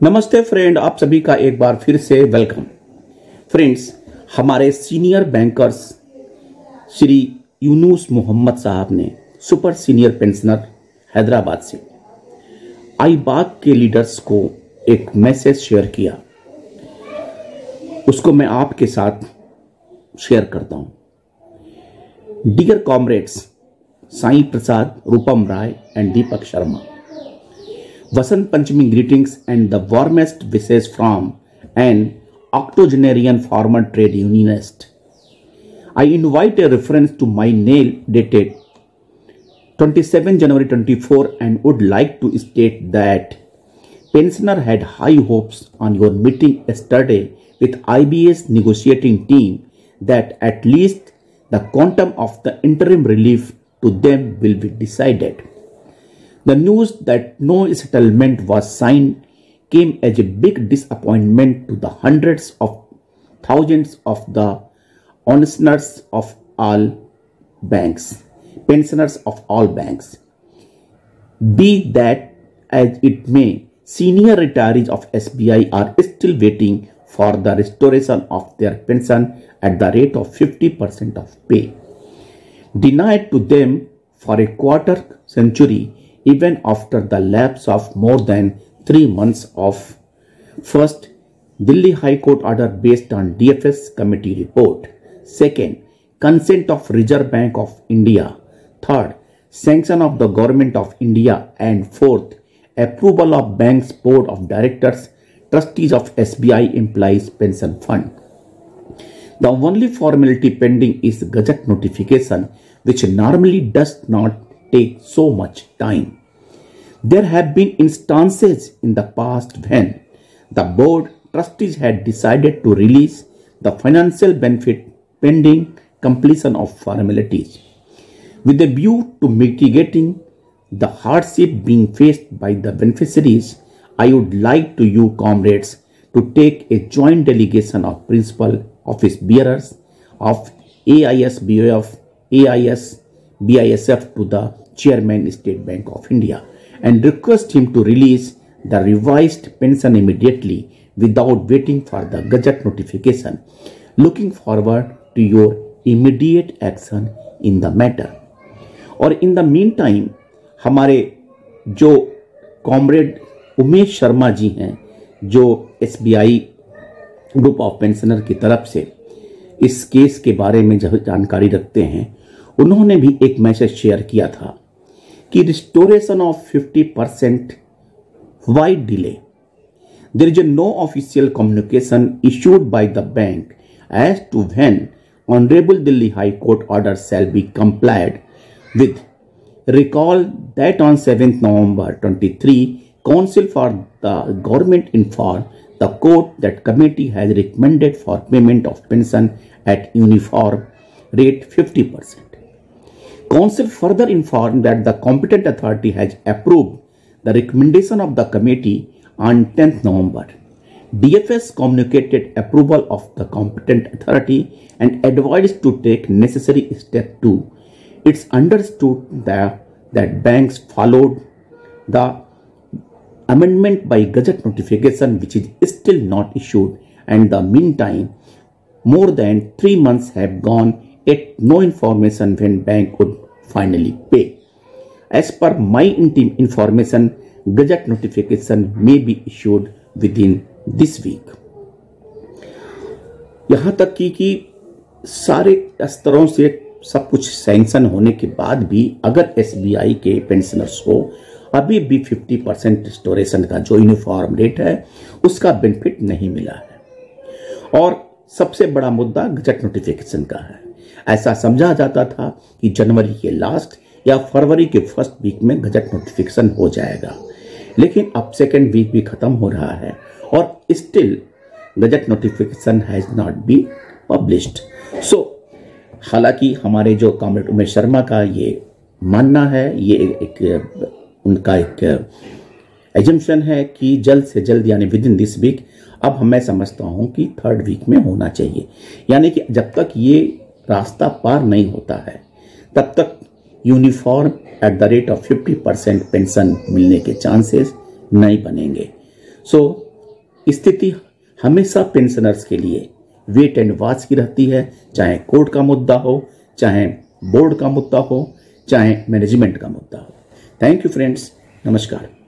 नमस्ते फ्रेंड, आप सभी का एक बार फिर से वेलकम। फ्रेंड्स, हमारे सीनियर बैंकर्स, श्री यूनुस मोहम्मद साहब ने, सुपर सीनियर पेंशनर, हैदराबाद से, आई बाग के लीडर्स को एक मैसेज शेयर किया। उसको मैं आपके साथ शेयर करता हूँ। Dear comrades Sai Prasad, Rupam Rai and Deepak Sharma Vasant Panchami greetings and the warmest wishes from an octogenarian former trade unionist. I invite a reference to my nail dated 27 January 24 and would like to state that pensioner had high hopes on your meeting yesterday with IBA negotiating team that at least the quantum of the interim relief to them will be decided. The news that no settlement was signed came as a big disappointment to the hundreds of thousands of the owners of all banks, pensioners of all banks. Be that as it may, senior retirees of SBI are still waiting for the restoration of their pension at the rate of 50% of pay. Denied to them for a quarter century, even after the lapse of more than three months of first Delhi High Court order based on DFS committee report. Second, consent of Reserve Bank of India. Third, sanction of the Government of India. And fourth, approval of bank's board of directors, trustees of SBI Employees Pension Fund. The only formality pending is Gazette notification, which normally does not take so much time. There have been instances in the past when the board trustees had decided to release the financial benefit pending completion of formalities. With a view to mitigating the hardship being faced by the beneficiaries, I would like to you, comrades, to take a joint delegation of principal office bearers of AIS BOF, AIS BISF to the Chairman State Bank of India and request him to release the revised pension immediately without waiting for the Gazette notification. Looking forward to your immediate action in the matter. और in the mean time हमारे जो comrade Umesh Sharma ji हैं जो S group of pensioner की तरफ़ से इस case के बारे में जानकारी रखते हैं उन्होंने भी एक मैसेज शेयर किया था The restoration of 50% wide delay? There is no official communication issued by the bank as to when honorable delhi high court order shall be complied with. Recall that on 7th november 23 counsel for the government informed the court that committee has recommended for payment of pension at uniform rate 50% Counsel further informed that the competent authority has approved the recommendation of the committee on 10th November. DFS communicated approval of the competent authority and advised to take necessary steps to. It's understood that, that banks followed the amendment by Gazette notification which is still not issued and the meantime more than three months have gone yet no information when bank would finally pay as per my interim information gazette notification में be assured within this week यहाँ तक की, कि सारे स्तरों से सब कुछ सैंक्शन होने के बाद भी अगर एस बी आई के पेंशनर्स को अभी भी 50 परसेंट रिस्टोरेशन का जो यूनिफॉर्म रेट है, उसका बेनिफिट नहीं मिला है। और सबसे बड़ा मुद्दा गजट नोटिफिकेशन का है। ऐसा समझा जाता था कि जनवरी के लास्ट या फरवरी के फ़र्स्ट वीक में गजट नोटिफिकेशन हो जाएगा। लेकिन अब सेकेंड वीक भी खत्म हो रहा है और still gazette notification has not be published so हालाँकि हमारे जो कॉमरेड उमेश शर्मा का ये मानना है, ये एक, उनका एक एजम्पन है कि जल्द से जल्द यानी विद इन दिस वीक अब मैं समझता हूँ कि थर्ड वीक में होना चाहिए। यानी कि जब तक ये रास्ता पार नहीं होता है तब तक uniform at the rate of 50 percent pension मिलने के चांसेस नहीं बनेंगे। सो so, स्थिति हमेशा पेंशनर्स के लिए वेट एंड वॉच की रहती है चाहे कोर्ट का मुद्दा हो चाहे बोर्ड का मुद्दा हो चाहे मैनेजमेंट का मुद्दा हो। थैंक यू फ्रेंड्स नमस्कार।